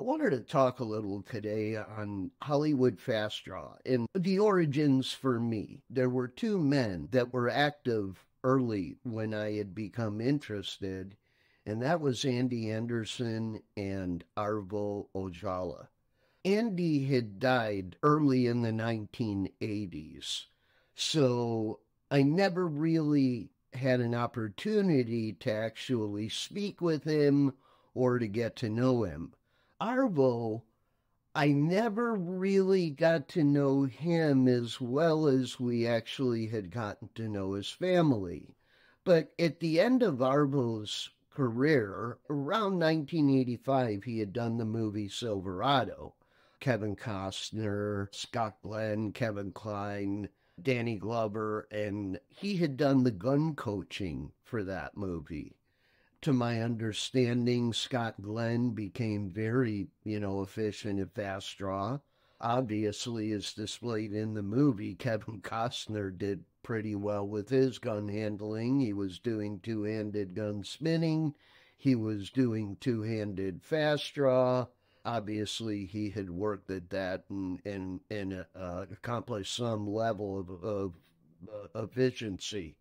I wanted to talk a little today on Hollywood Fast Draw and the origins for me. There were two men that were active early when I had become interested, and that was Andy Anderson and Arvo Ojala. Andy had died early in the 1980s, so I never really had an opportunity to actually speak with him or to get to know him. Arvo, I never really got to know him as well as we actually had gotten to know his family. But at the end of Arvo's career, around 1985, he had done the movie Silverado. Kevin Costner, Scott Glenn, Kevin Kline, Danny Glover, and he had done the gun coaching for that movie. To my understanding, Scott Glenn became very, you know, efficient at fast draw. Obviously, as displayed in the movie, Kevin Costner did pretty well with his gun handling. He was doing two handed gun spinning, he was doing two handed fast draw obviously he had worked at that and and and uh, accomplished some level of, of uh, efficiency.